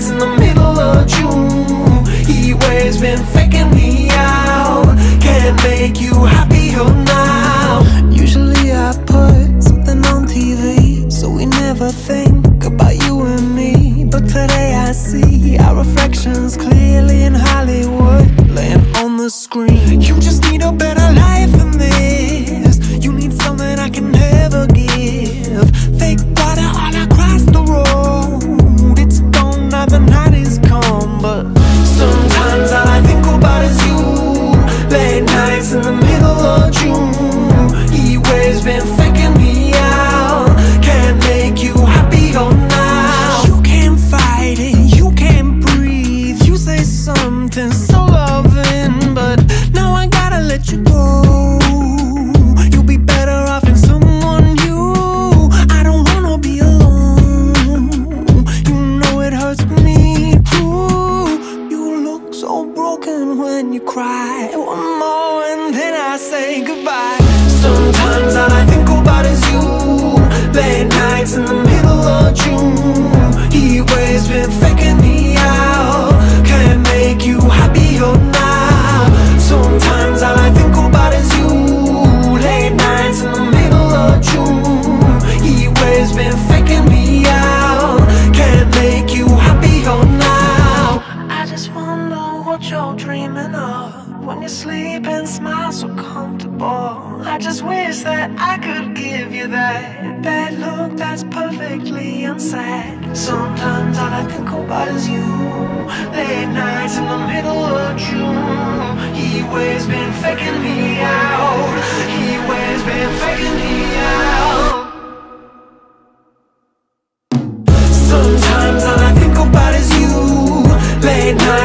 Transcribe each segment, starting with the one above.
lights in the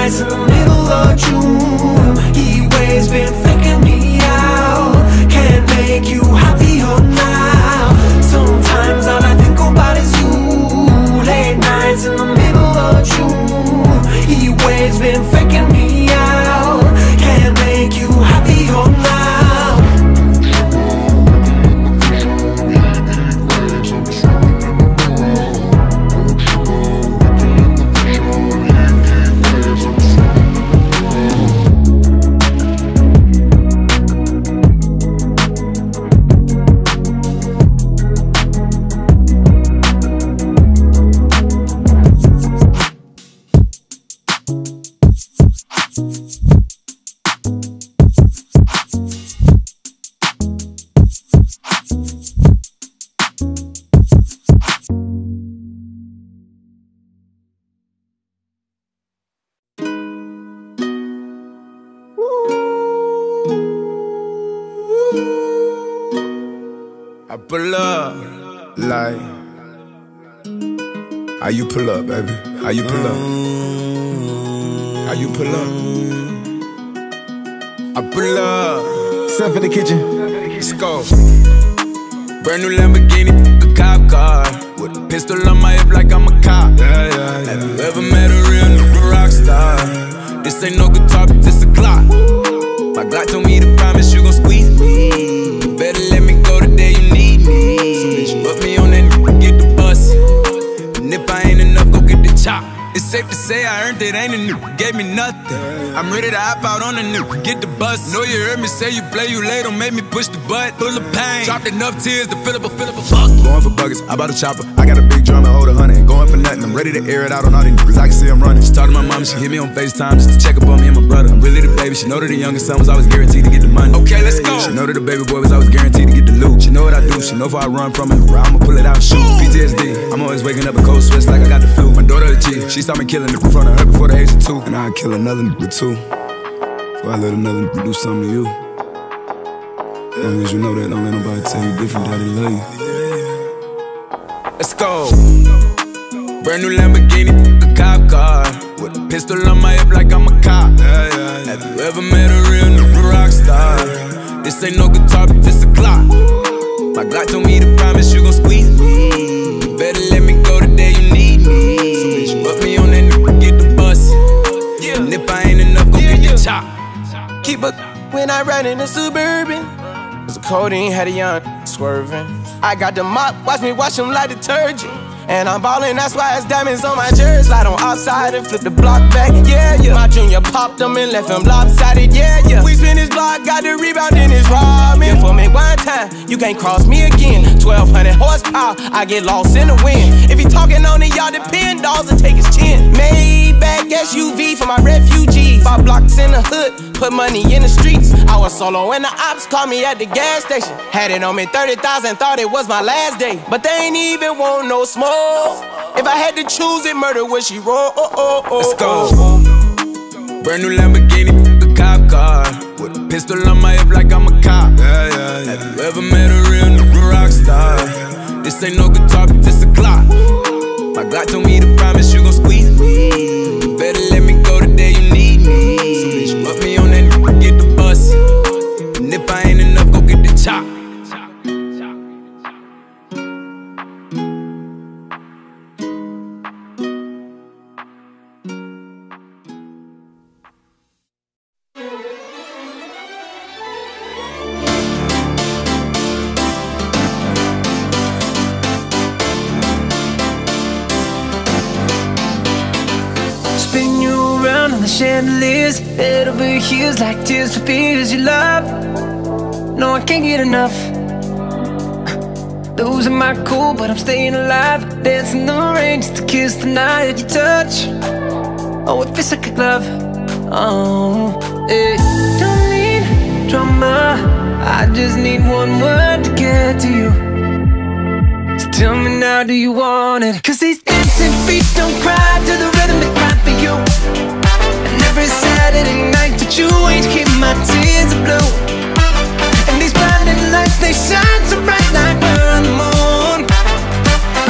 I'm sorry. pull up? Like, how you pull up, baby? How you pull up? How you pull up? I pull up. Step in the kitchen. Let's go. Brand new Lamborghini, a cop car. With a pistol on my hip like I'm a cop. Yeah, yeah, yeah. Have you ever met a real new rock star? This ain't no guitar, this a clock. My Glock told me to promise you gon' safe to say I earned it, ain't a new, gave me nothing. I'm ready to hop out on the new, get the bus. Know you heard me say you play, you late, don't make me push the butt. Full of pain, dropped enough tears to fill up a, fill up a fuck. Going for buckets, I bought a chopper. I got a big drum and hold a hundred. Ain't going for nothing, I'm ready to air it out on all these niggas. I can see I'm running. She talked to my mom, she hit me on FaceTime just to check up on me and my brother. I'm really the baby, she know that the youngest son was always guaranteed to get the money. Okay, let's go. She know that the baby boy was always guaranteed to get the loot. She know what I do, she know if I run from it, I'ma pull it out and shoot. PTSD, I'm always waking up in cold sweats like I got the flu. My daughter a G, she saw me killing it in front of her before the age of two. And I'd kill another nigga too. I let another do something to you. As long as you know that, don't let nobody tell you different, daddy love you. Let's go. Brand new Lamborghini, a cop car. With a pistol on my hip like I'm a cop. Have you ever met a real nigga rock star? This ain't no guitar, but this a clock. My Glock told me to promise you gon' squeeze me. When I ride in the suburban. Cause the codeine had a young swerving. I got the mop, watch me wash him like detergent. And I'm ballin', that's why it's diamonds on my jersey. Slide on outside and flip the block back, yeah, yeah. My junior popped him and left him lopsided, yeah, yeah. We spin his block, got the rebound in his robbing. For me one time, you can't cross me again. 1200 horsepower, I get lost in the wind. If he talking on it, y'all depend, dolls and take his chin. Maybach SUV for my refugees. Five blocks in the hood, put money in the streets. I was solo and the ops called me at the gas station. Had it on me 30,000, thought it was my last day. But they ain't even want no smoke. If I had to choose it, murder would she roll? Oh, oh, oh, Let's go. oh. Brand new Lamborghini, a cop car. With a pistol on my hip like I'm a cop. Yeah, yeah, yeah. Have you ever met a real nigga rock star? This ain't no guitar, but this a clock. My Glock told me to promise you gon' squeeze over heels like tears for fears you love. No, I can't get enough. Losing my cool, but I'm staying alive. Dancing in the rain just to kiss the night you touch. Oh, it feels like a glove. Oh, it don't need drama. I just need one word to get to you. So tell me now, do you want it? Cause these dancing feet don't cry to the rhythm they cry for you every Saturday night that you ain't keep my tears blue And these blinding lights, they shine so bright like we're on the moon.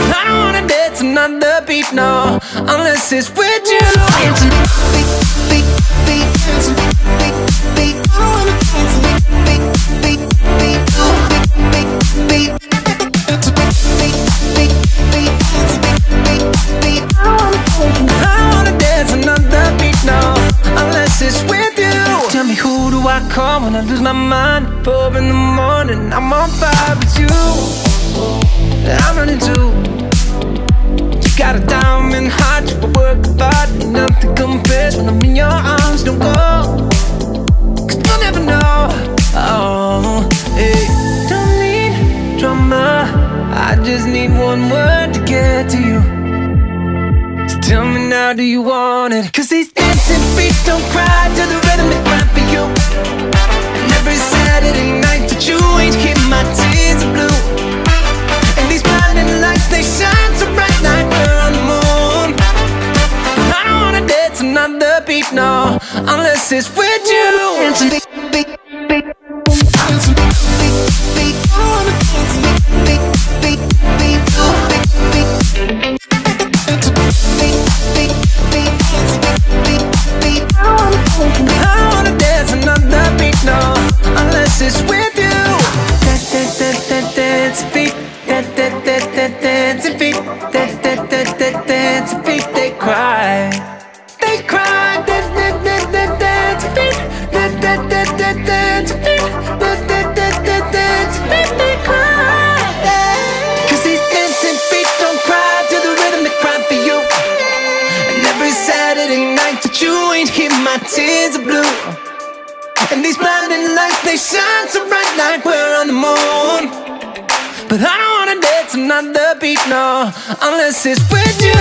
I don't wanna dance another beat, no Unless it's with you. Dancing beat, beat, beat, beat, beat, beat call when I lose my mind. Four in the morning, I'm on fire with you. I'm running too. You got a diamond heart, you work Ain't nothing compares when I'm in your arms Don't go, cause you'll never know. Oh, hey. Don't need drama I just need one word to get to you. So tell me now, do you want it? Cause these dancing feet don't cry to the Saturday night that you ain't keep my tears beat Dance, They cry They cry Dance, They cry Cause these dancing feet don't cry to the they for you shades of blue. And these blinding lights, they shine so bright like we're on the moon. But I don't dance another beat, no, unless it's with you.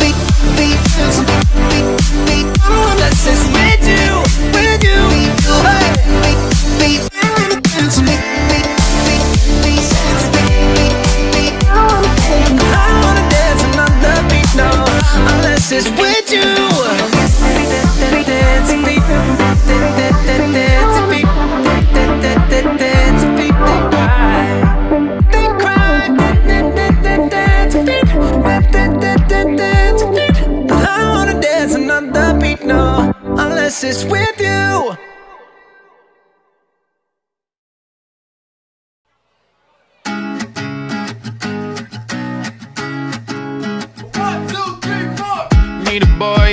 Beat, beat, beat, beat, unless it's with you, with you. Hey. Beat, beat, beat, unless it's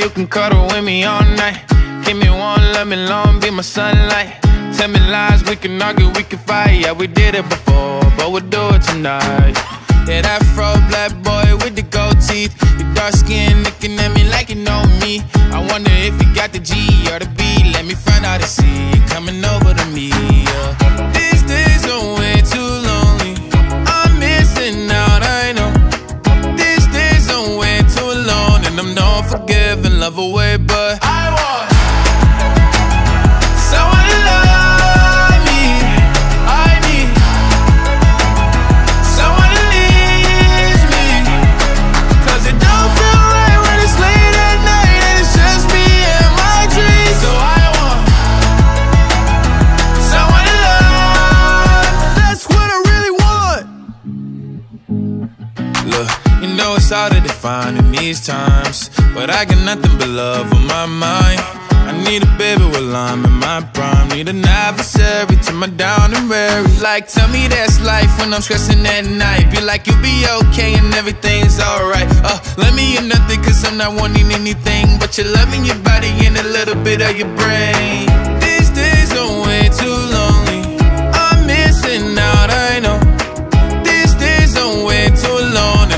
Who can cuddle with me all night. Give me one, let me long, be my sunlight. Tell me lies, we can argue, we can fight. Yeah, we did it before, but we'll do it tonight. Yeah, that fro black boy with the gold teeth. Your dark skin looking at me like you know me. I wonder if you got the G or the B. Let me find out and see hard in these times. But I got nothing but love on my mind. I need a baby while I'm in my prime. Need an adversary to my down and weary. Like, tell me that's life when I'm stressing at night. Be like, you'll be okay and everything's alright. Uh, let me in nothing, cause I'm not wanting anything. But you're loving your body and a little bit of your brain.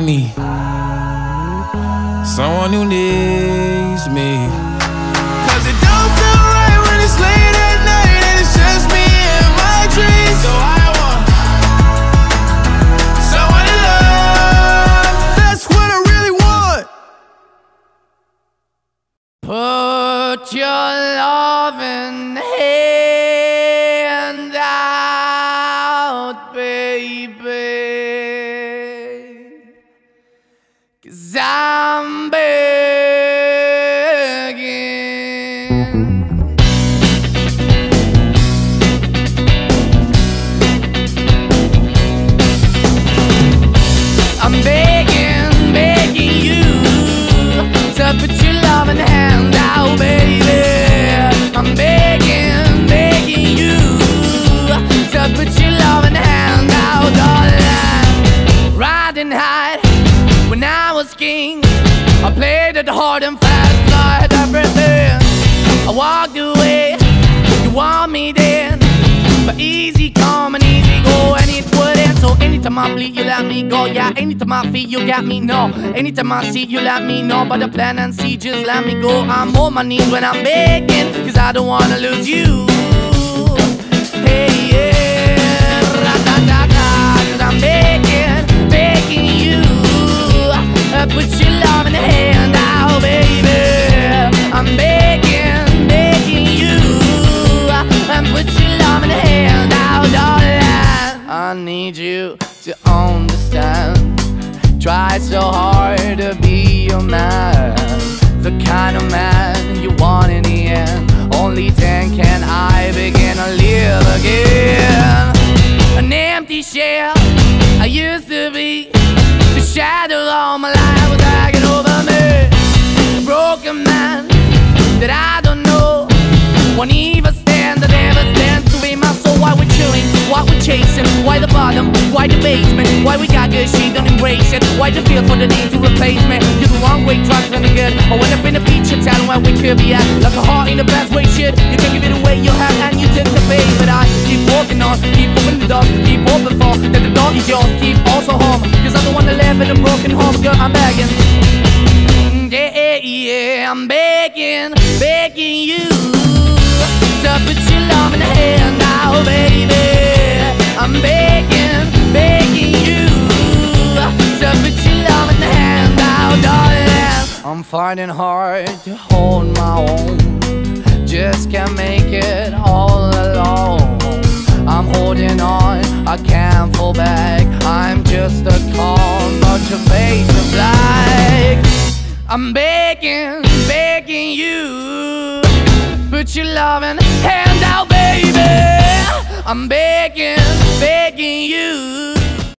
Need someone who needs hard and fast, I had everything. I walked away, you want me then, but easy come and easy go, and it wouldn't. So anytime I bleed, you let me go. Yeah, anytime I feel, you got me. No, anytime I see, you let me know. But the plan and see, just let me go. I'm on my knees when I'm begging, cause I don't wanna lose you. Hey, yeah, ra-da-da-da, cause I'm begging Put your love in the hand out, baby. I'm begging, begging you. Put your love in the hand darling. I need you to understand. Try so hard to be your man, the kind of man you want in the end. Only then can I begin to live again. An empty shell I used to be. Shadow all my life was hanging over me. A broken man that I don't know. Won't even stand, I never stand to soul. Why we're chasing, why the bottom, why the basement, why we got good shit, don't embrace it. Why the feel for the need to replace me? You're the wrong way, trying to good. I went up in a feature town where we could be at, like a heart in the best way. Shit, you can't give it away, you have, and you take the bait. But I keep walking on, keep opening the door, keep open for that the door is yours. Keep also home, cause I'm the one that live in a broken home, girl. I'm begging. Yeah, yeah, I'm begging, begging you your hand now, baby. I'm begging, begging you hand now, darling. I'm finding hard to hold my own. Just can't make it all alone. I'm holding on, I can't fall back. I'm just a call, but your face is black. I'm begging, begging. Your loving hand out, baby. I'm begging, begging you.